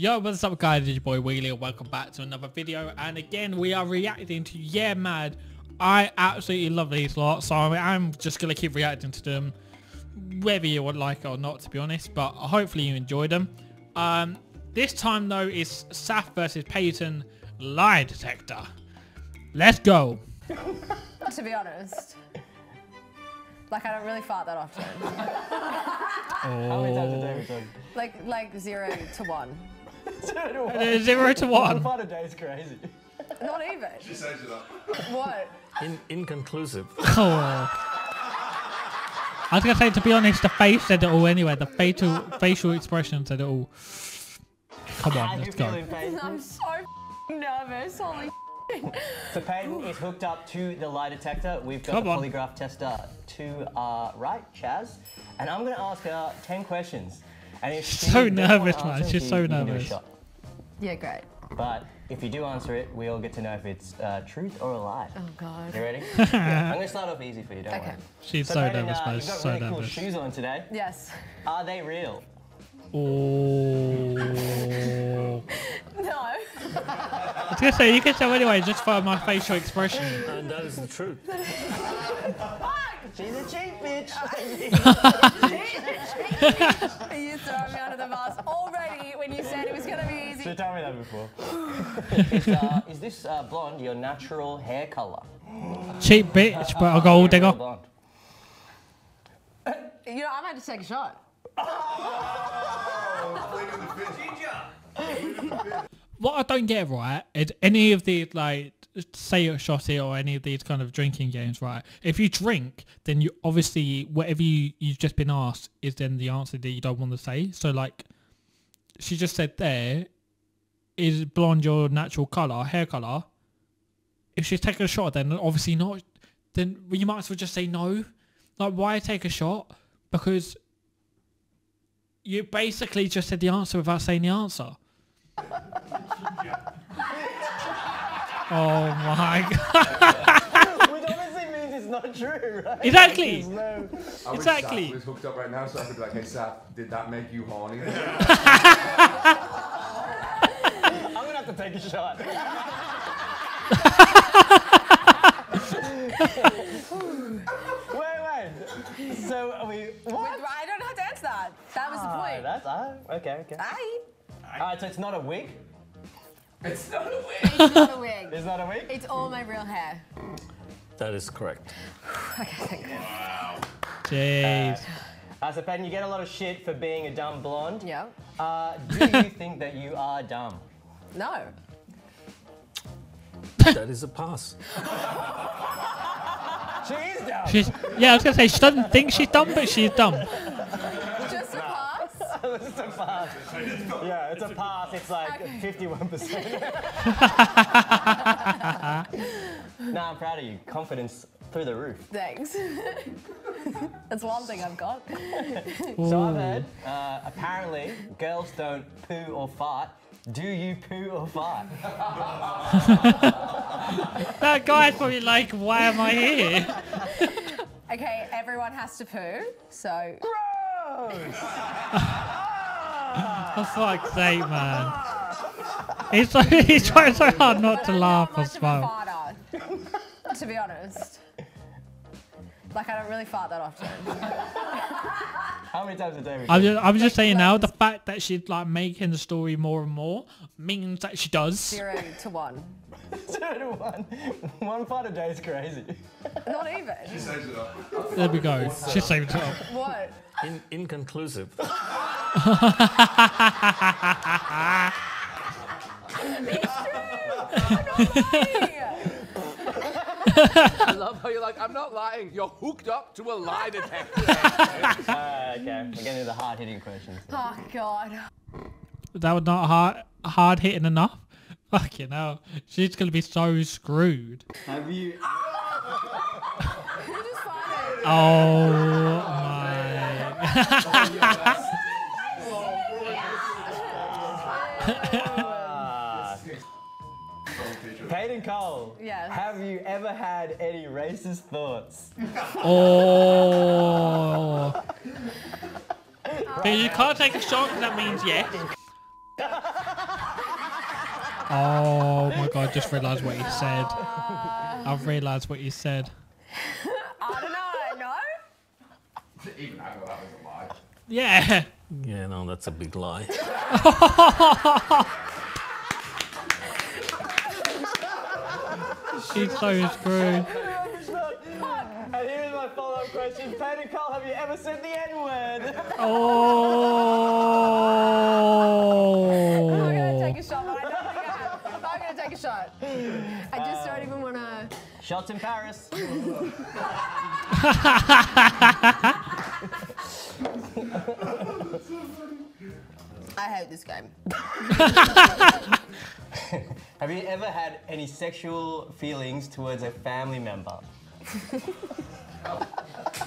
Yo, what's up guys, it's your boy Wheelie and welcome back to another video and again we are reacting to Yeah Mad. I absolutely love these lot so I'm just going to keep reacting to them whether you would like it or not to be honest but hopefully you enjoy them. Um, this time though is Saf versus Peyton Lie Detector. Let's go. to be honest. Like I don't really fart that often. How many times a day are we talking? like like zero to one. Zero to one. Zero to One one. part a day is crazy. Not even. She says it up. What? In, inconclusive. Oh. I was going to say to be honest the face said it all anyway. The facial, facial expression said it all. Come on, let's go. I'm so nervous. Holy. So Peyton is hooked up to the lie detector. We've got Come the on. polygraph tester to our right, Chaz. And I'm going to ask her 10 questions. And if she So nervous, answer man. them, She's so you can do a nervous. Yeah, great. But if you do answer it, we all get to know if it's uh, truth or a lie. Oh god. You ready? yeah, I'm going to start off easy for you, don't Okay. worry. She's so, Peyton, nervous, uh, man. You've She's got so really cool shoes on today. Yes. Are they real? Oh. No. I was gonna say you can tell anyway just by my facial expression. And that is the truth. She's a cheap bitch. you throw me under the bus already when you said it was gonna be easy. She easy. told me that before. is, uh, is this uh, blonde your natural hair color? Cheap bitch, but a gold digger. Blonde. You know, I'm about to take a shot. Bleeding. What I don't get right is any of these like say a shotty or any of these kind of drinking games, right? If you drink, then you obviously whatever you you've just been asked is then the answer that you don't want to say. So like, she just said there, is blonde your natural color, hair color? If she's taking a shot, then obviously not. Then you might as well just say no. Like, why take a shot? Because you basically just said the answer without saying the answer. Oh my god. Which obviously means it's not true, right? Exactly. There's no- I wish Exactly. Saf was hooked up right now so I could be like, hey Saf, did that make you horny? I'm gonna have to take a shot. wait, wait. So are we? What? I don't have to answer that. That was the Ah, point. that's ah, okay, okay. Aye. All right, so it's not a wig. It's not a wig. It's not a wig. It's not a wig. It's all my real hair. That is correct. Okay, thank God. Jeez. Uh, so Peyton, you get a lot of shit for being a dumb blonde. Yeah. Uh, do you think that you are dumb? No. That is a pass. She is dumb. She's yeah, I was gonna say she doesn't think she's dumb, but she's dumb. Pass. Yeah, it's a pass. It's like 51%. nah, I'm proud of you. Confidence through the roof. Thanks. That's one thing I've got. So I've heard, uh, apparently, girls don't poo or fart. Do you poo or fart? That guy's probably like, why am I here? Okay, everyone has to poo, so Gross! For fuck's sake, man. He's so, he's trying so hard not to laugh not or much of a smile. farter, to be honest. Like I don't really fart that often. How many times a day? I'm just, I'm just saying now, the fact that she's like making the story more and more means that she does. Zero to one. Zero to one. One fart a day is crazy. Not even. She says it up. There we go. She saved it up. What? In, inconclusive. I love how you're like, I'm not lying. You're hooked up to a lie detector. Uh, okay, we're getting to the hard hitting questions. Oh god. That was not hard, hard hitting enough. Fucking hell. She's gonna be so screwed. Have you? Who just? Oh my. Ah. Peyton Cole. Yes. Have you ever had any racist thoughts? Oh. But you can't take a shot 'cause that means yes. Oh my god! I Just realised what you said. Ah. I've realised what you said. I don't know. No. Even I know that was a lie. Yeah. Yeah, no, that's a big lie. He's so screwed. And here's my follow-up question. Peyton Cole, have you ever said the N-word? Oh. I'm Oh. gonna take a shot, but I don't think I have. I'm gonna take a shot. I just don't even wanna. Shots in Paris. I hate this game. Have you ever had any sexual feelings towards a family member?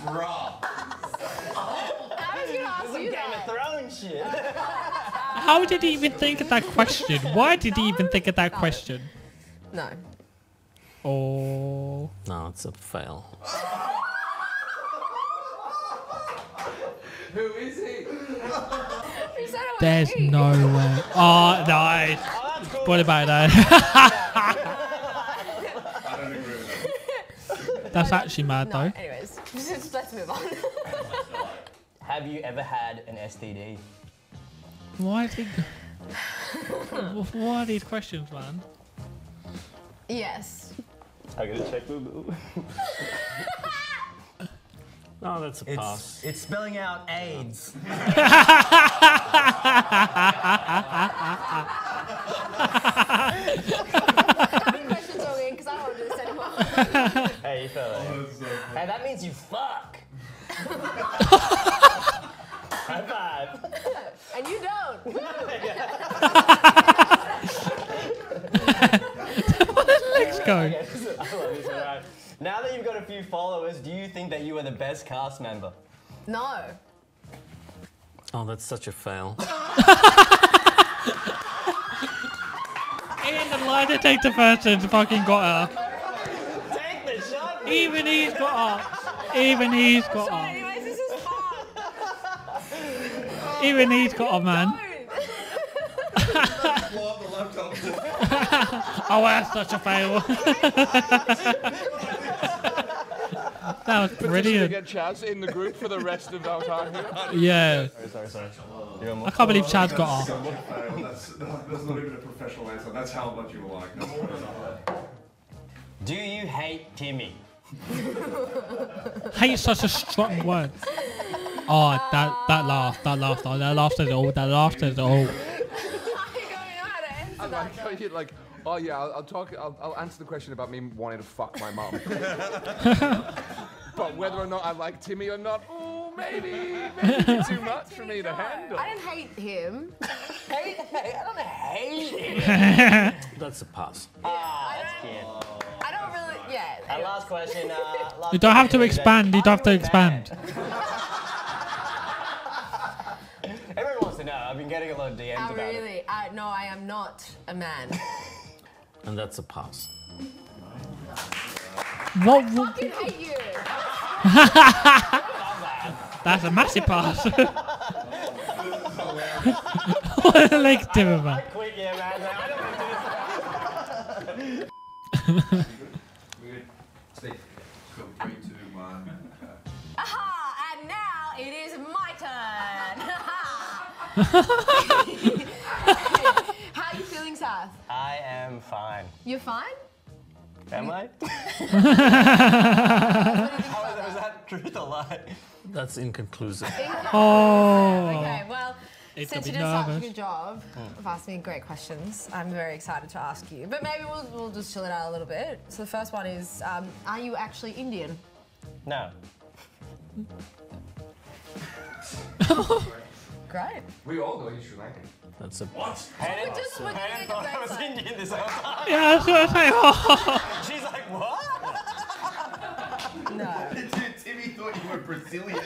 Raw. I was gonna ask you Game of. Thrones shit. How did he even think of that question? Why did he even think of that question? No. Oh. No, it's a fail. Who is he? You said it was There's me. no way. Oh, nice. Oh, cool. What about that? I don't agree with that. That's actually mad No. though. Anyways, just let's move on. Have you ever had an STD? Why did? Why are these questions, man? yes. I gotta check boo boo. No, that's a pass. It's it's spelling out AIDS. How many questions are we in? Because I don't want to do this anymore. Hey, you fella. Hey, that means you fuck. High five. and you don't. followers, do you think that you are the best cast member? No. Oh, that's such a fail. And the lie detector person fucking got her. Take the shot. Even he's got her. Even he's got so her. anyways, this is fun. Even he's got her, man. oh, that's such a fail that was brilliant. get Chaz in the group for the rest of our time here. Yeah. Sorry, sorry. You're I can't believe Chad's got off. That's, that's not even a professional answer. That's how much you like. That's Do you hate Timmy? Hate such a strong word. Oh, that that laugh, that laugh, that laugh says it all. That laugh says it all. I don't know how to I that. like how you like. Oh yeah, I'll, I'll talk. I'll, I'll answer the question about me wanting to fuck my mum. but whether or not I like Timmy or not, oh maybe, maybe too much for me to handle. I didn't hate him. Hey, hey, I don't hate it. That's a pass. Ah, that's cute. I don't really. Yeah. And last question. Uh, last You don't have to expand. You don't have to expand. Everyone wants to know. I've been getting a lot of DMs Oh, about it. really? I, no, I am not a man. And that's a pass. What? what fucking hate you. that's a massive pass. what a leg Timmer, man. Quit, yeah, man. I don't want to do this. Steve. Cool. Three, two, one. Aha! And now it is my turn. How are you feeling, Sath? I am fine. You're fine? Am I? How was, was that truth or lie? That's inconclusive. Oh. Okay, well, It's since you bit did such a good job of asking me great questions, I'm very excited to ask you. But maybe we'll, we'll just chill it out a little bit. So the first one is, um, are you actually Indian? No. Great. We all know he's Sri Lankan. That's a Hayden, just- we're gonna Hayden thought I was. Indian this whole time. Yeah, I was gonna say. Oh. She's like, what? No. Timmy thought you were Brazilian.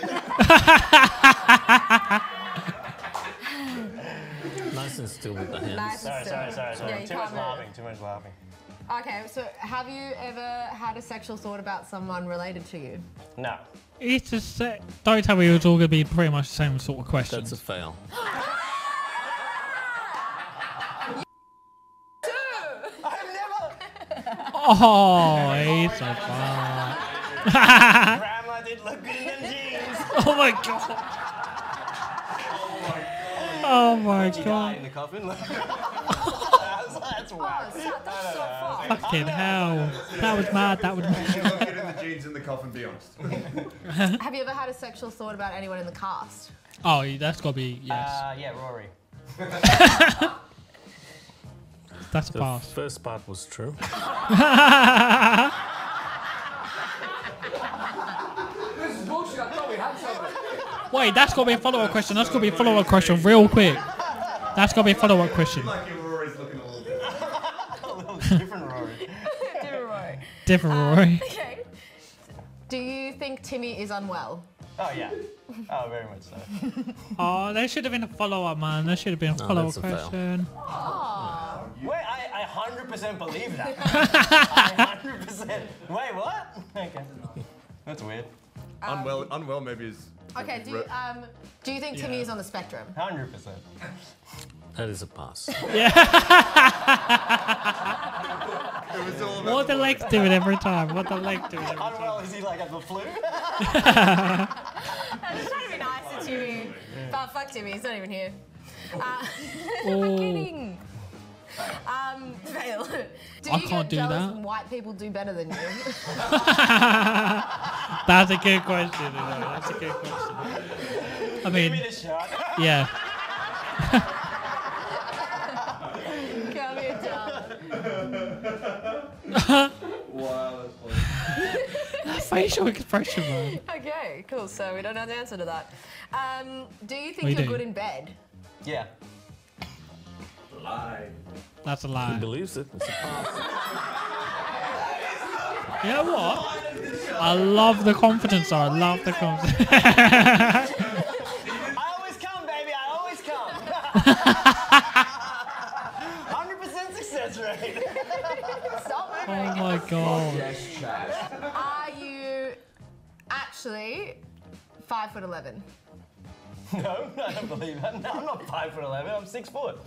nice and still with the hands. Nice Sorry, sorry, sorry, sorry. Yeah, too much move. laughing, too much laughing. Okay, so have you ever had a sexual thought about someone related to you? No. It's just say, don't tell me it was all going to be pretty much the same sort of questions. That's a fail. Oh, he's so far. Grandma did look good in them jeans. Oh my god. Oh my She died god. in the coffin. That's, that's Oh, whack. so- that's so far. Fucking hell. That was mad. That was mad. You look good in the jeans in the coffin, be honest. Have you ever had a sexual thought about anyone in the cast? Oh, that's got to be yes. Uh, yeah, Rory. That's a The pass. first part was true. This is bullshit. I thought we had something. Wait, that's got to be a follow-up question. That's got to be a follow-up question real quick. That's got to be a follow-up question. Like your Rory's looking a little bit. A little different Rory. Different, Rory. Uh, okay. Do you think Timmy is unwell? Oh, yeah. Oh, very much so. Oh, there should have been a follow-up, man. There should have been a follow-up that's a fail. question. Wait, I, I 100% believe that. I 100%. Wait, what? Okay. That's weird. unwell, unwell maybe is. Okay. Do you, um, do you think Timmy Yeah. is on the spectrum? 100%. That is a pass. It was all about What the legs doing every time? What the legs it every time? Unwell, is he like at the flu? I'm just trying to be nice to Timmy. But fuck Timmy, he's not even here. Uh, I'm Oh, kidding. Fail. Do I you can't do that. white people do better than you? that's a good question. You know, that's a good question. I Give me mean, the shot. yeah. Come here, Wow, that's funny. Facial expression, man. Okay, cool. So we don't know the answer to that. Um, do you think We you're do. good in bed? Yeah. Lie. That's a lie. He lie. believes it. It's a pass. You know what? I love the confidence. though. I love the confidence. I always come, baby. I always come. 100% success rate. Oh Stop oh my god. Yes, Chaz. Are you actually five foot eleven? No, I don't believe that. No, I'm not 5 foot 11. I'm 6 foot.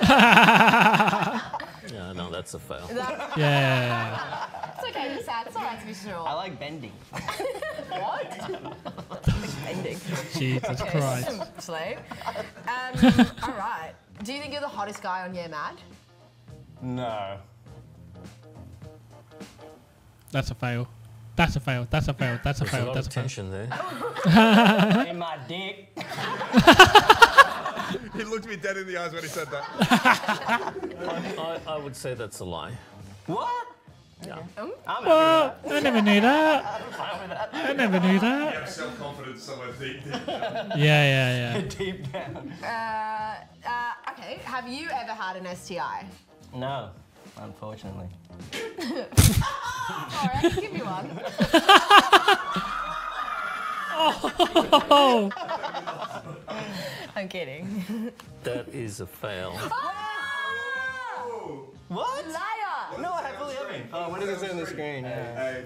Yeah, no, that's a fail. That, Yeah. it's okay to be sad. It's alright to be sure. I like bending. What? bending. Jesus Christ. Slave. Um, all right. Do you think you're the hottest guy on Yeah Mad? No. That's a fail. That's a fail. That's a fail. That's a There's a fail. lot That's of a fail. tension there. In my dick. He looked me dead in the eyes when he said that. I, I would say that's a lie. What? Yeah. I'm happy Oh, I never knew that. that. I'm fine with that. I never knew You that. have self-confidence somewhere deep, deep. Yeah, yeah, yeah. Deep down. Uh, uh, okay. Have you ever had an STI? No, unfortunately. All right, I can give you one. Oh, I'm kidding. That is a fail. What? Liar! No, I fully haven't. Oh, what does it say on the screen? Yeah.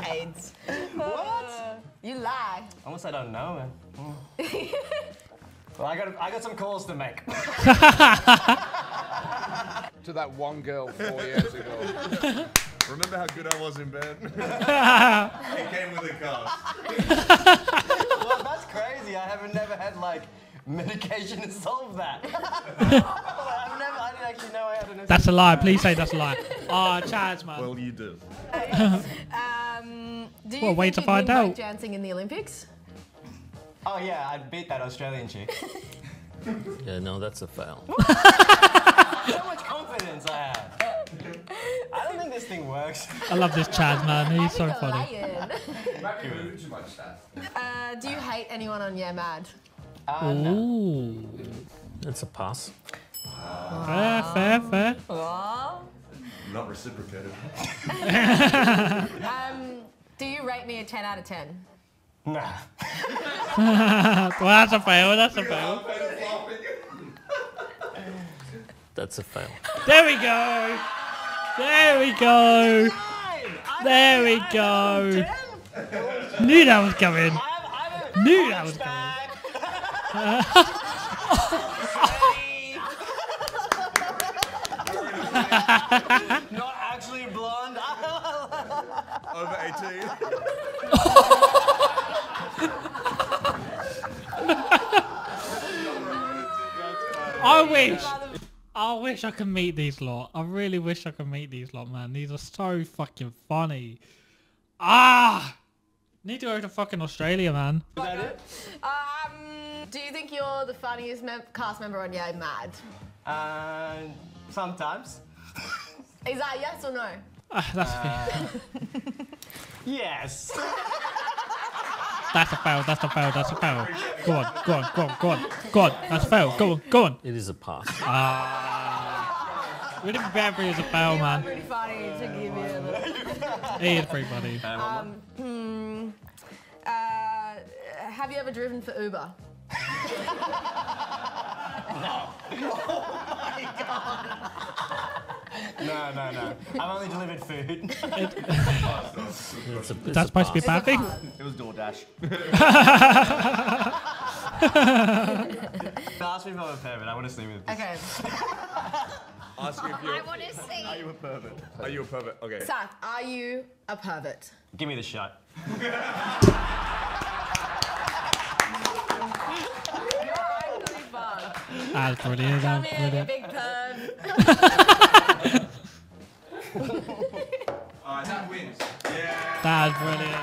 Hey, AIDS. What? You lie. Almost I don't know, man. Mm. well, I got I got some calls to make. To that one girl four years ago. remember how good I was in bed? it came with a cast. well, that's crazy. I haven't never had like medication to solve that. I've never. I didn't actually know I had an. that's a lie. Please say that's a lie. Ah, Chaz, man. Well, you do. Um, do you Well, wait to find out. dancing in the Olympics? Oh yeah, I'd beat that Australian chick. Yeah, no, that's a fail. So much confidence I have. I don't think this thing works. I love this Chaz, man. He's I so funny. lying. You might be moving too much, Chaz. Uh, do you hate anyone on Yeah Mad? Uh, no. Ooh. That's a pass. Fair, fair, fair. Not reciprocated. Um, do you rate me a 10 out of 10? Nah. well, that's a fail. That's a fail. That's a fail. There we go. There we go. There we go. Knew that was coming. Knew that was coming. Not actually blonde. Over 18. I wish. I wish I could meet these lot. I really wish I could meet these lot, man. These are so fucking funny. Ah! Need to go to fucking Australia, man. Is that it? Um, do you think you're the funniest mem- cast member on Yeah Mad? And sometimes. Is that yes or no? Ah, that's Yes. that's a foul. That's a foul. That's a foul. Go on, go on, go on, go on, go on. That's a foul. Go on, go on. It is a pass. Really bad for you as a foul, You man. pretty funny to give you a little. He is pretty funny. Hmm. Uh, have you ever driven for Uber? No, no, no. No. I've only delivered food. It's a, it's That's supposed to be a pass. bad thing. It was DoorDash. Ask me if I'm a pervert. I want to see with this. Okay. Ask you if you're. I want to see. Are you a pervert? Are you a pervert? Okay. Sath, are you a pervert? Give me the shot. You're actually fun. That's brilliant. Come That's here, you brilliant. big perv. Alright, that wins. Yeah. That's brilliant.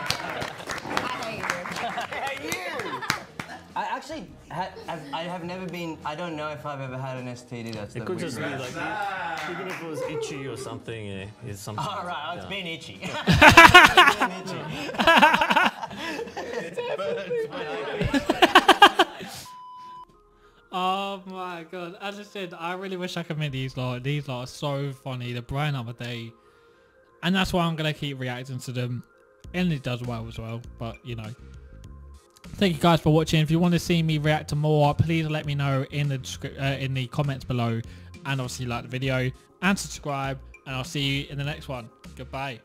I hate you. I actually, ha- I've, I have never been. I don't know if I've ever had an STD. That's It the could just be like, even if it was itchy or something, eh, it's something. All right, oh, it's yeah. been itchy. Oh my god. As I said, I really wish I could meet these lot. These lot are so funny. They're bright up a day. And that's why I'm going to keep reacting to them. And it does well as well. But, you know. Thank you guys for watching. If you want to see me react to more, please let me know in the uh, in the comments below. And obviously like the video and subscribe. And I'll see you in the next one. Goodbye.